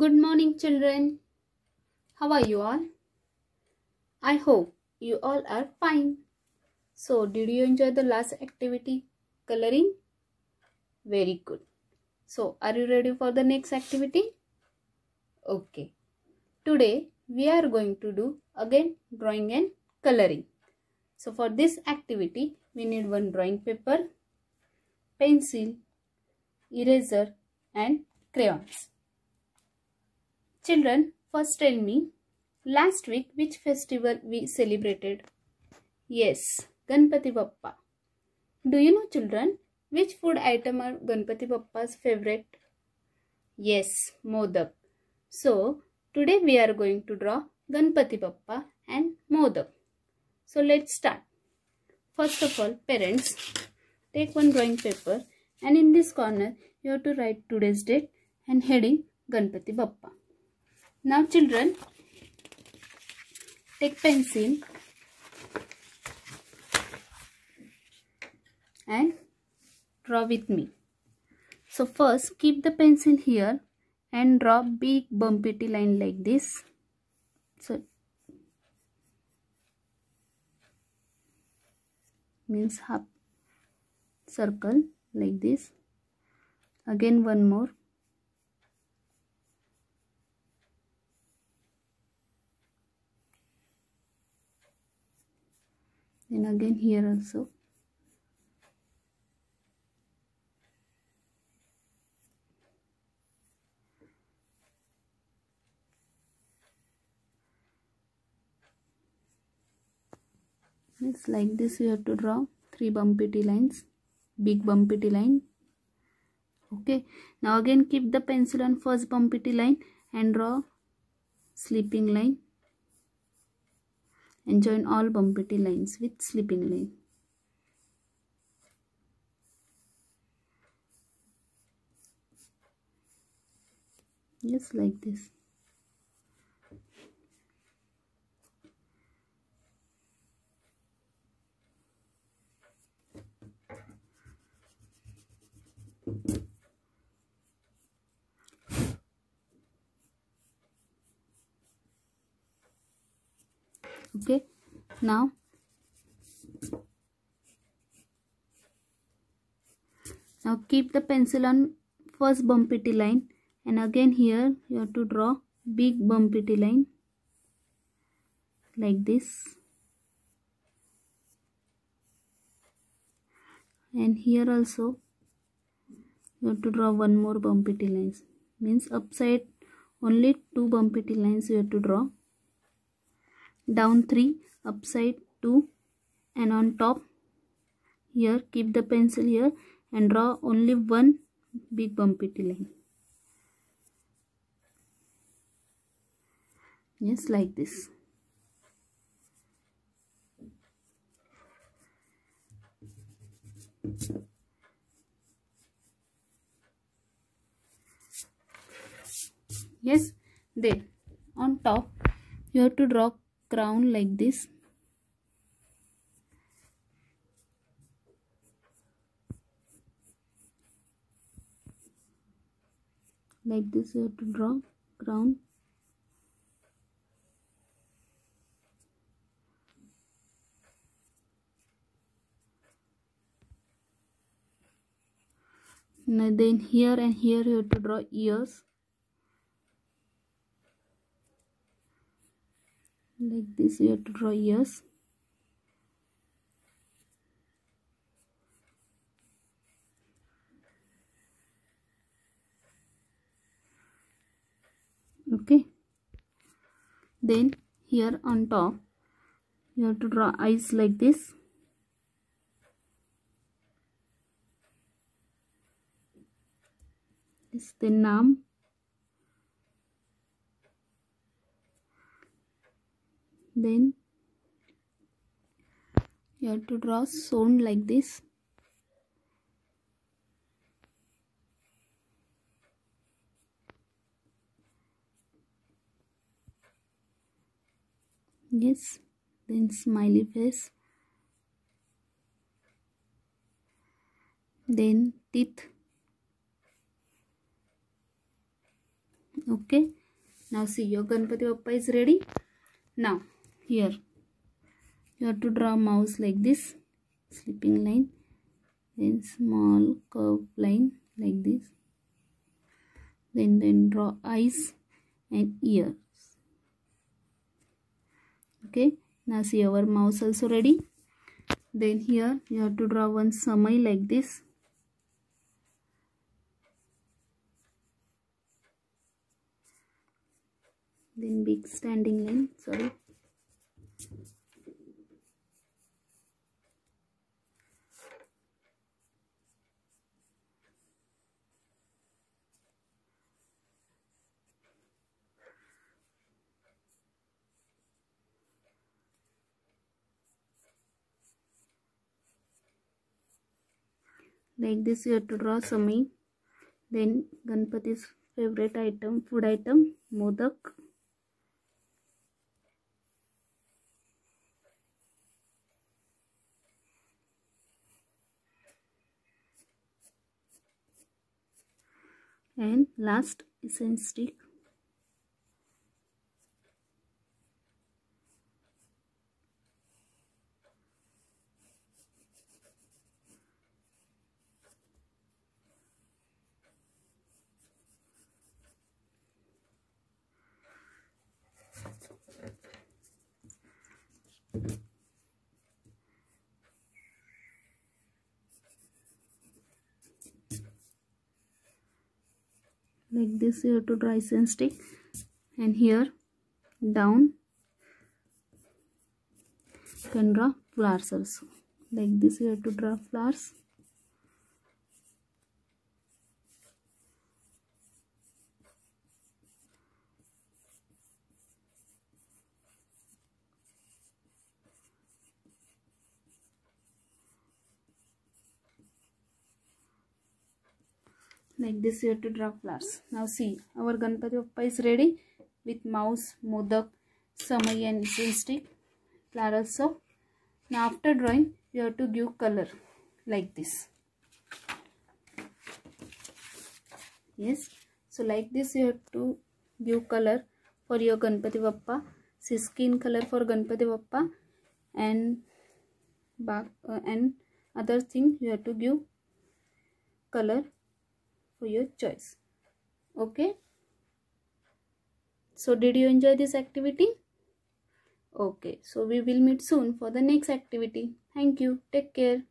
Good morning, children. How are you all? I hope you all are fine. So, did you enjoy the last activity, coloring? Very good. So, are you ready for the next activity? Okay. Today, we are going to do again drawing and coloring. So, for this activity, we need one drawing paper, pencil, eraser and crayons. Children, first tell me, last week which festival we celebrated? Yes, Ganpati Bappa. Do you know children, which food item are Ganpati Bappa's favorite? Yes, Modak. So, today we are going to draw Ganpati Bappa and Modak. So, let's start. First of all, parents, take one drawing paper and in this corner you have to write today's date and heading Ganpati Bappa. Now children, take pencil and draw with me. So first keep the pencil here and draw big bumpy line like this. So means half circle like this. Again one more then again here also it's like this you have to draw three bumpy lines big bumpy line. Okay. Now again keep the pencil on first bumpy line and draw sleeping line and join all bumpy T lines with slipping line. Just like this. Okay now. Now keep the pencil on first bumpy T line and again here you have to draw big bumpy T line like this. And here also you have to draw one more bumpy T lines. Means upside only two bumpy T lines you have to draw down 3 upside 2 and on top here keep the pencil here and draw only one big bumpy line yes like this. Yes then on top you have to draw crown like this. Like this you have to draw crown. Now then here and here you have to draw ears like this you have to draw ears okay. Then here on top you have to draw eyes like this. This the name then you have to draw sound like this. Yes then smiley face. Then teeth. Okay now see your ganpati bappa is ready. Now here. You have to draw mouse like this. Slipping line. Then small curved line like this. Then then draw eyes and ears. Okay. Now see our mouse also ready. Then here you have to draw one samai like this. Then big standing line. Sorry like this you have to draw sami then ganpati's favorite item food item modak and last essence stick like this you have to draw essence stick. And here down can draw flowers also. Like this you have to draw flowers like this you have to draw flowers. Now see our ganpati bappa is ready with mouse modak samai and essence stick flower also. Now after drawing you have to give color like this. Yes. So like this you have to give color for your ganpati bappa see skin color for ganpati bappa and back uh, and other thing you have to give color for your choice. Okay? So did you enjoy this activity? Okay. So we will meet soon for the next activity. Thank you. Take care